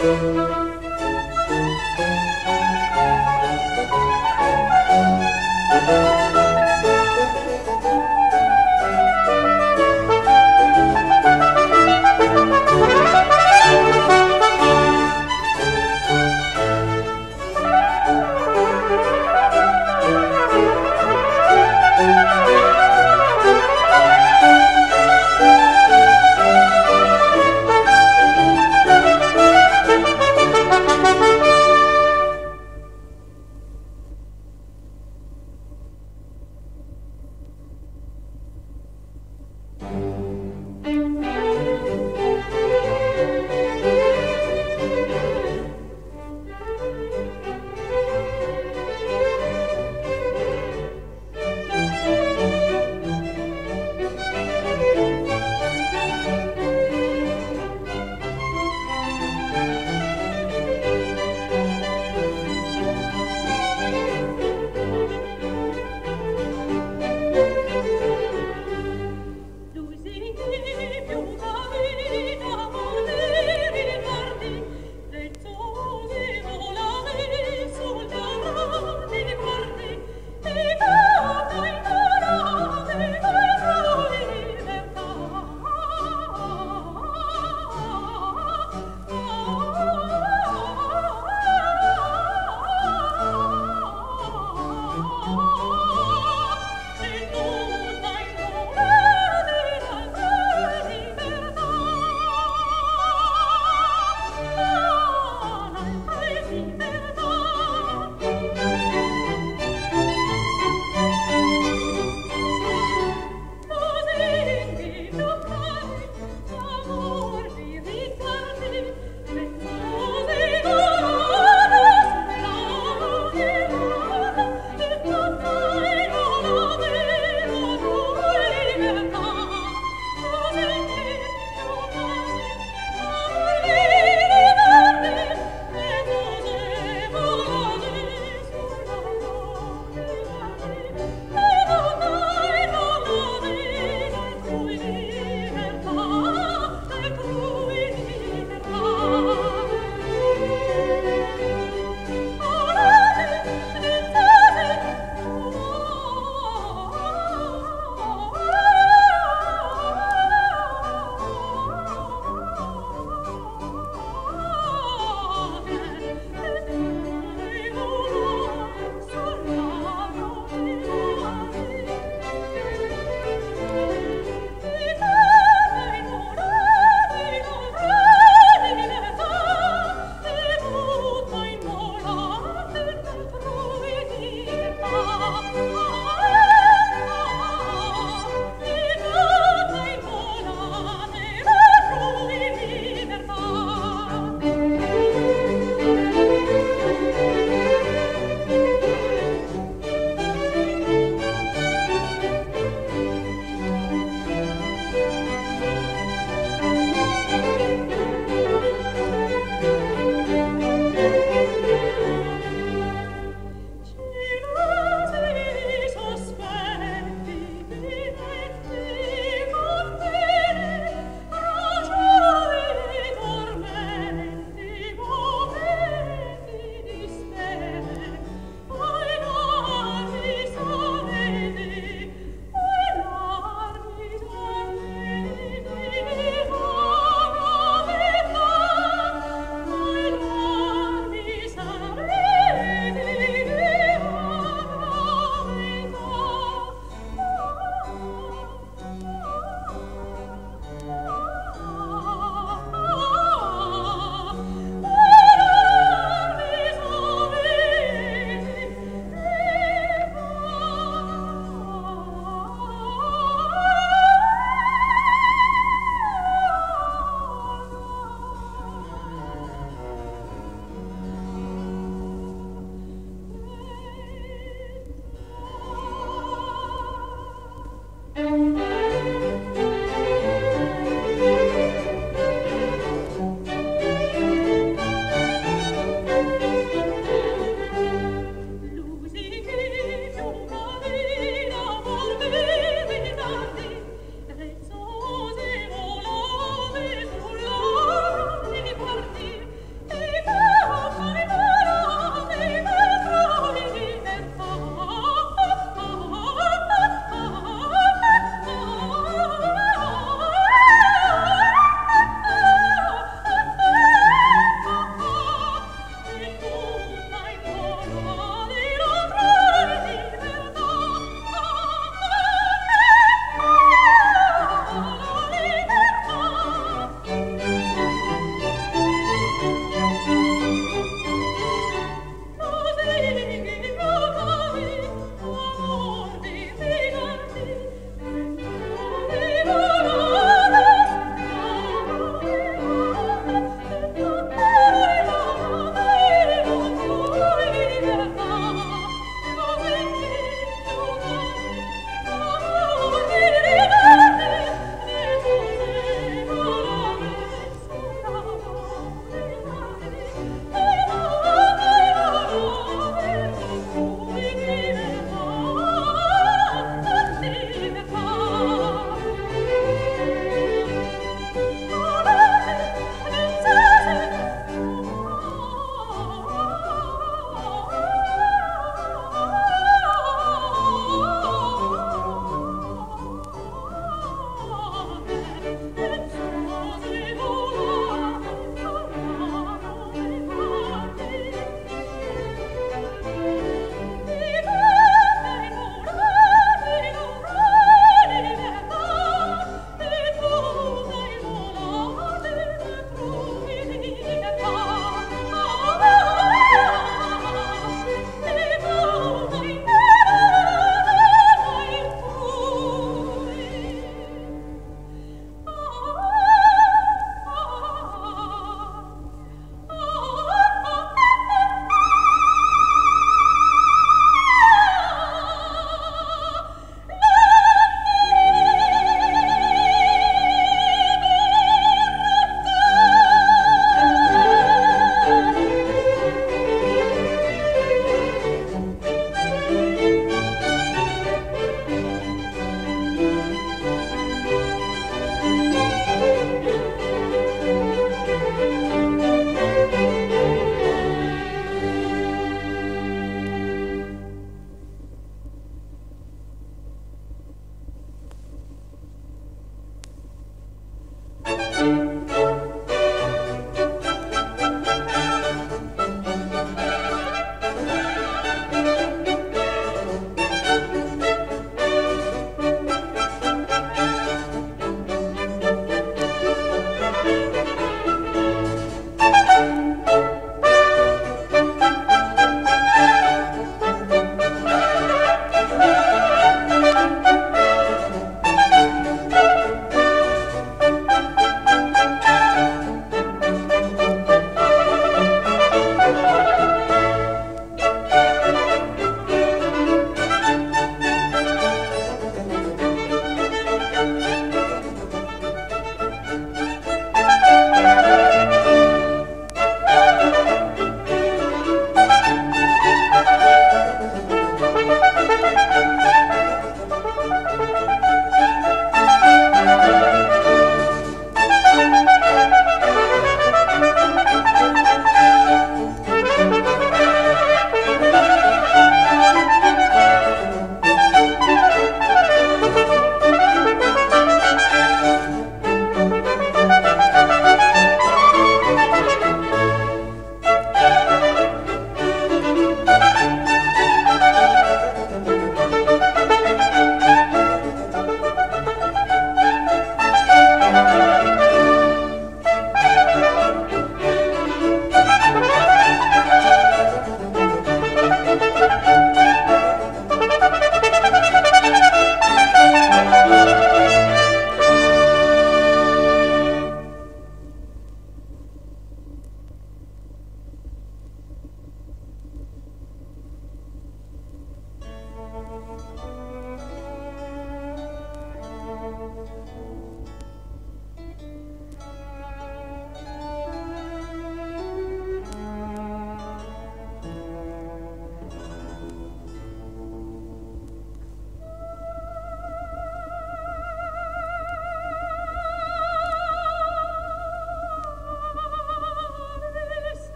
Música